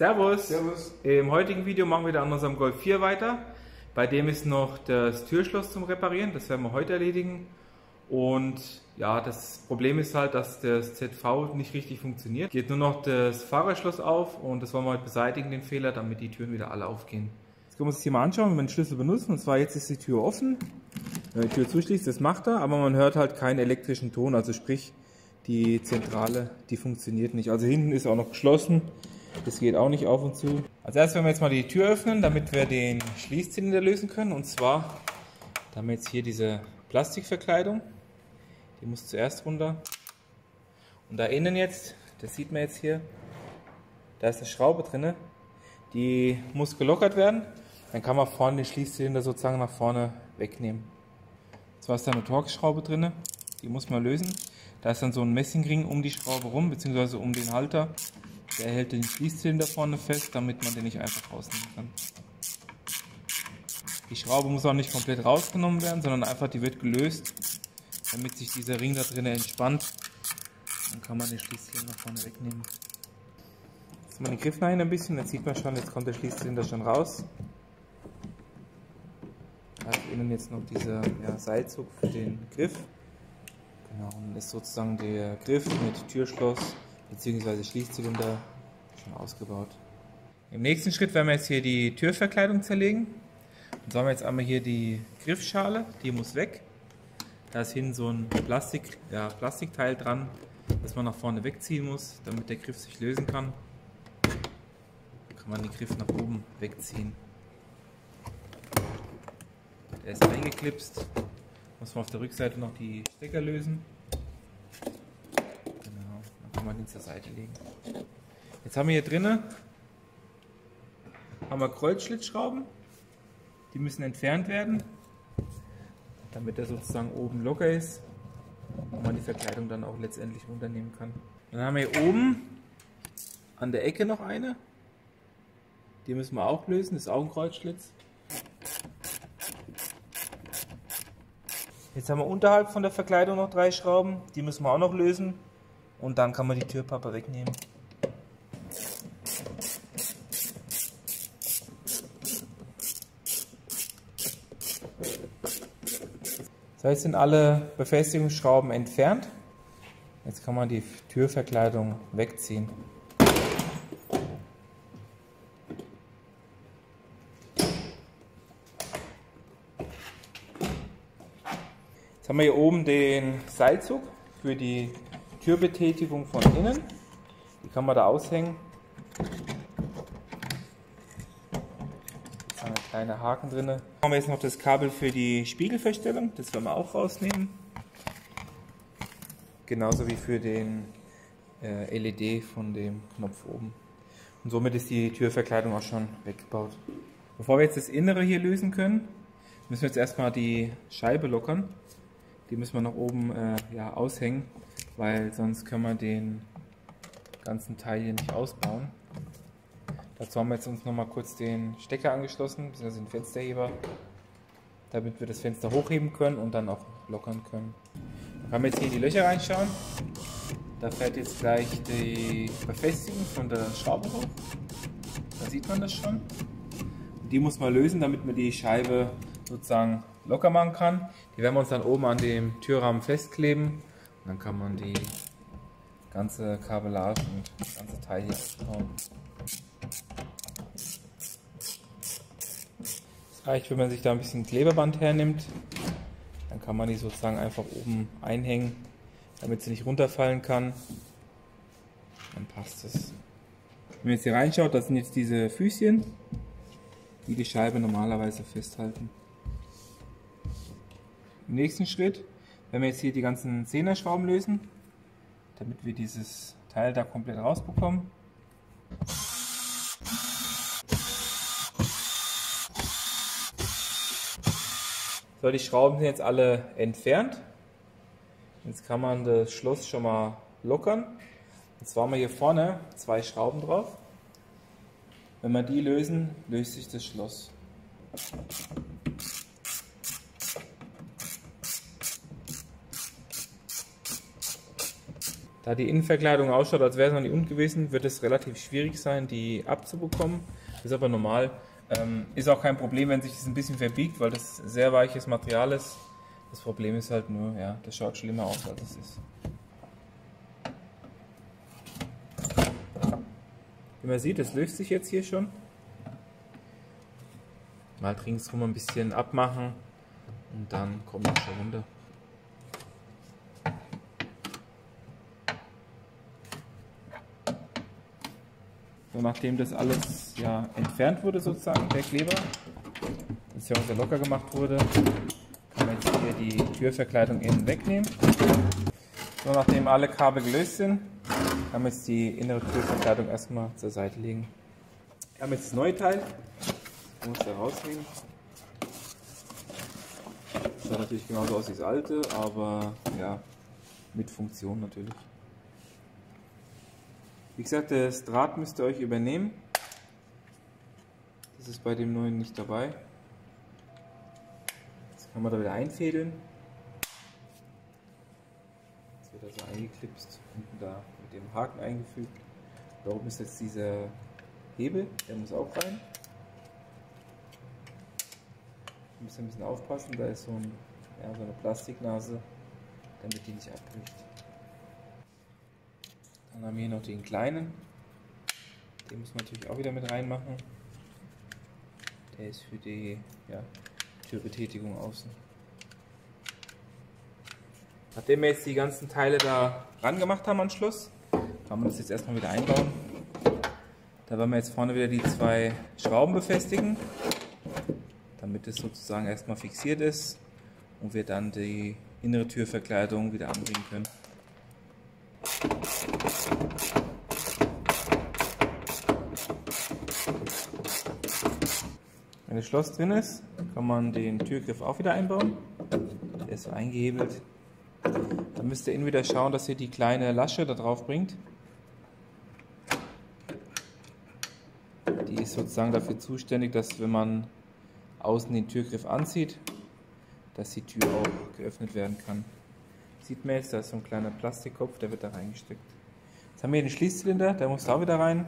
Servus. Servus. Im heutigen Video machen wir wieder an unserem Golf 4 weiter. Bei dem ist noch das Türschloss zum Reparieren. Das werden wir heute erledigen. Und ja, das Problem ist halt, dass das ZV nicht richtig funktioniert. Geht nur noch das Fahrerschloss auf und das wollen wir heute beseitigen, den Fehler, damit die Türen wieder alle aufgehen. Jetzt können wir uns das hier mal anschauen, wenn wir den Schlüssel benutzen. Und zwar jetzt ist die Tür offen. Wenn man die Tür zuschließt, das macht er, aber man hört halt keinen elektrischen Ton. Also sprich, die Zentrale, die funktioniert nicht. Also hinten ist auch noch geschlossen. Das geht auch nicht auf und zu. Als erstes werden wir jetzt mal die Tür öffnen, damit wir den Schließzylinder lösen können. Und zwar, haben wir jetzt hier diese Plastikverkleidung. Die muss zuerst runter. Und da innen jetzt, das sieht man jetzt hier, da ist eine Schraube drin. Die muss gelockert werden. Dann kann man vorne den Schließzylinder sozusagen nach vorne wegnehmen. Zwar ist da eine Torx-Schraube drin, die muss man lösen. Da ist dann so ein Messingring um die Schraube rum, beziehungsweise um den Halter. Der hält den Schließzylinder vorne fest, damit man den nicht einfach rausnehmen kann. Die Schraube muss auch nicht komplett rausgenommen werden, sondern einfach die wird gelöst, damit sich dieser Ring da drin entspannt. Dann kann man den Schließzylinder vorne wegnehmen. Jetzt mal den Griff nach ein bisschen, jetzt sieht man schon, jetzt kommt der Schließzylinder schon raus. Da ist innen jetzt noch dieser ja, Seilzug für den Griff. Genau, und ist sozusagen der Griff mit Türschloss bzw. Schließzylinder schon ausgebaut. Im nächsten Schritt werden wir jetzt hier die Türverkleidung zerlegen. Und so haben wir jetzt einmal hier die Griffschale, die muss weg. Da ist hinten so ein Plastik, ja, Plastikteil dran, das man nach vorne wegziehen muss, damit der Griff sich lösen kann. Dann kann man den Griff nach oben wegziehen. Der ist eingeklipst. Muss man auf der Rückseite noch die Stecker lösen. Kann man den zur Seite legen. Jetzt haben wir hier drinnen haben wir Kreuzschlitzschrauben. Die müssen entfernt werden, damit er sozusagen oben locker ist und man die Verkleidung dann auch letztendlich runternehmen kann. Dann haben wir hier oben an der Ecke noch eine. Die müssen wir auch lösen, das ist auch ein Kreuzschlitz. Jetzt haben wir unterhalb von der Verkleidung noch drei Schrauben, die müssen wir auch noch lösen und dann kann man die Türpappe wegnehmen. So, jetzt sind alle Befestigungsschrauben entfernt. Jetzt kann man die Türverkleidung wegziehen. Jetzt haben wir hier oben den Seilzug für die Türbetätigung von innen. Die kann man da aushängen. Jetzt haben wir kleine Haken drin. Dann haben wir jetzt noch das Kabel für die Spiegelverstellung. Das werden wir auch rausnehmen. Genauso wie für den äh, LED von dem Knopf oben. Und somit ist die Türverkleidung auch schon weggebaut. Bevor wir jetzt das Innere hier lösen können, müssen wir jetzt erstmal die Scheibe lockern. Die müssen wir nach oben äh, ja, aushängen, weil sonst können wir den ganzen Teil hier nicht ausbauen. Dazu haben wir jetzt uns noch mal kurz den Stecker angeschlossen, bzw. den Fensterheber, damit wir das Fenster hochheben können und dann auch lockern können. Dann können wir jetzt hier in die Löcher reinschauen. Da fährt jetzt gleich die Befestigung von der Schraube hoch. Da sieht man das schon. Die muss man lösen, damit man die Scheibe sozusagen locker machen kann. Die werden wir uns dann oben an dem Türrahmen festkleben. Dann kann man die ganze Kabellage und das ganze Teil hier abbauen. Es reicht, wenn man sich da ein bisschen Klebeband hernimmt. Dann kann man die sozusagen einfach oben einhängen, damit sie nicht runterfallen kann. Dann passt es. Wenn man jetzt hier reinschaut, das sind jetzt diese Füßchen, die die Scheibe normalerweise festhalten. Im nächsten Schritt werden wir jetzt hier die ganzen Zehnerschrauben lösen, damit wir dieses Teil da komplett rausbekommen. So, die Schrauben sind jetzt alle entfernt. Jetzt kann man das Schloss schon mal lockern. Zwar haben wir hier vorne zwei Schrauben drauf. Wenn wir die lösen, löst sich das Schloss. Da die Innenverkleidung ausschaut, als wäre es noch nicht unten gewesen, wird es relativ schwierig sein, die abzubekommen. Das ist aber normal. Ähm, ist auch kein Problem, wenn sich das ein bisschen verbiegt, weil das sehr weiches Material ist. Das Problem ist halt nur, ja, das schaut schlimmer aus, als es ist. Wie man sieht, es löst sich jetzt hier schon. Mal ringsrum ein bisschen abmachen und dann kommt es schon runter. Nachdem das alles ja entfernt wurde sozusagen, der Kleber, das ja unser locker gemacht wurde, kann man jetzt hier die Türverkleidung innen wegnehmen. So, nachdem alle Kabel gelöst sind, kann man jetzt die innere Türverkleidung erstmal zur Seite legen. Wir haben jetzt das neue Teil, das muss da rausnehmen. Das sah natürlich genauso aus wie das alte, aber ja, mit Funktion natürlich. Wie gesagt, das Draht müsst ihr euch übernehmen. Das ist bei dem neuen nicht dabei. Jetzt kann man da wieder einfädeln. Jetzt wird er so eingeklipst, unten da mit dem Haken eingefügt. Da oben ist jetzt dieser Hebel, der muss auch rein. Müssen ein bisschen aufpassen, da ist so, ein, ja, so eine Plastiknase, damit die nicht abbricht. Dann haben wir hier noch den kleinen. Den muss man natürlich auch wieder mit reinmachen. Der ist für die ja, Türbetätigung außen. Nachdem wir jetzt die ganzen Teile da ran gemacht haben am Schluss, kann man das jetzt erstmal wieder einbauen. Da werden wir jetzt vorne wieder die zwei Schrauben befestigen, damit es sozusagen erstmal fixiert ist und wir dann die innere Türverkleidung wieder anbringen können. Wenn das Schloss drin ist, kann man den Türgriff auch wieder einbauen. Der ist so eingehebelt. Dann müsst ihr innen wieder schauen, dass ihr die kleine Lasche da drauf bringt. Die ist sozusagen dafür zuständig, dass wenn man außen den Türgriff anzieht, dass die Tür auch geöffnet werden kann. Sieht man jetzt, da ist so ein kleiner Plastikkopf, der wird da reingesteckt. Jetzt haben wir den Schließzylinder, der muss da wieder rein.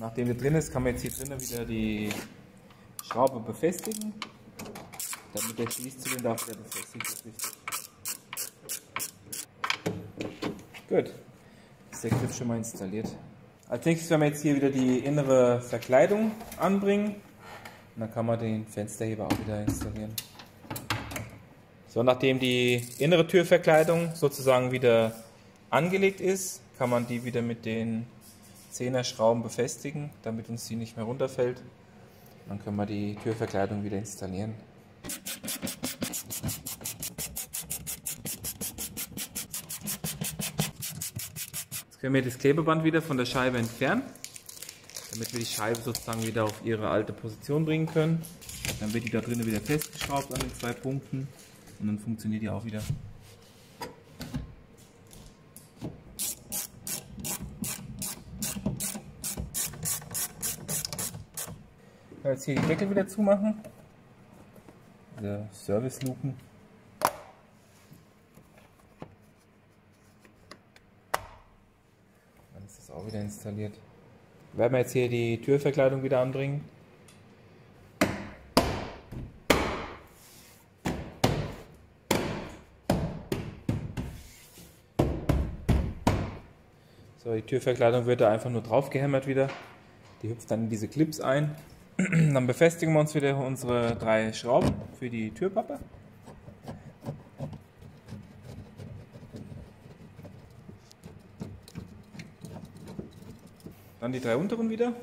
Nachdem der drin ist, kann man jetzt hier drinnen wieder die Schraube befestigen, damit der Schließzylinder auch wieder befestigt ist. Richtig. Gut, ist der Griff schon mal installiert. Als nächstes werden wir jetzt hier wieder die innere Verkleidung anbringen. Und dann kann man den Fensterheber auch wieder installieren. So, nachdem die innere Türverkleidung sozusagen wieder angelegt ist, kann man die wieder mit den 10er Schrauben befestigen, damit uns die nicht mehr runterfällt. Dann können wir die Türverkleidung wieder installieren. Jetzt können wir das Klebeband wieder von der Scheibe entfernen, damit wir die Scheibe sozusagen wieder auf ihre alte Position bringen können. Dann wird die da drinnen wieder festgeschraubt an den zwei Punkten und dann funktioniert die auch wieder. Jetzt hier die Deckel wieder zumachen. Diese Service-Luken. Dann ist das auch wieder installiert. Werden wir jetzt hier die Türverkleidung wieder anbringen. So, die Türverkleidung wird da einfach nur drauf gehämmert wieder. Die hüpft dann in diese Clips ein. Dann befestigen wir uns wieder unsere drei Schrauben für die Türpappe. Dann die drei unteren wieder.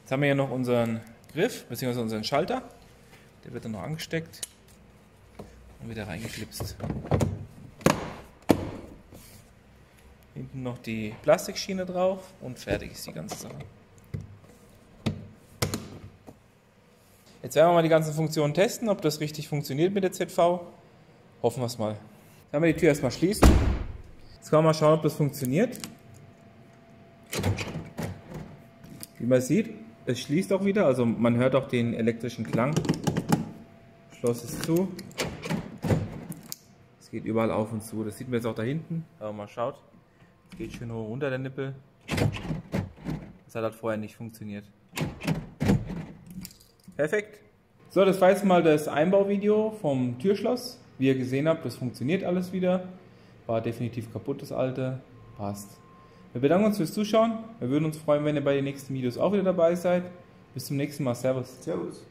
Jetzt haben wir hier noch unseren Griff bzw. unseren Schalter. Der wird dann noch angesteckt und wieder reingeklipst. Hinten noch die Plastikschiene drauf und fertig ist die ganze Sache. Jetzt werden wir mal die ganzen Funktionen testen, ob das richtig funktioniert mit der ZV. Hoffen wir es mal. Jetzt werden wir die Tür erstmal schließen. Jetzt können wir mal schauen, ob das funktioniert. Wie man sieht, es schließt auch wieder, also man hört auch den elektrischen Klang. Schloss ist zu. Es geht überall auf und zu. Das sieht man jetzt auch da hinten. Aber mal schaut. Es geht schön hoch runter der Nippel. Das hat halt vorher nicht funktioniert. Perfekt. So, das war jetzt mal das Einbauvideo vom Türschloss. Wie ihr gesehen habt, das funktioniert alles wieder. War definitiv kaputt, das alte. Passt. Wir bedanken uns fürs Zuschauen. Wir würden uns freuen, wenn ihr bei den nächsten Videos auch wieder dabei seid. Bis zum nächsten Mal. Servus. Servus.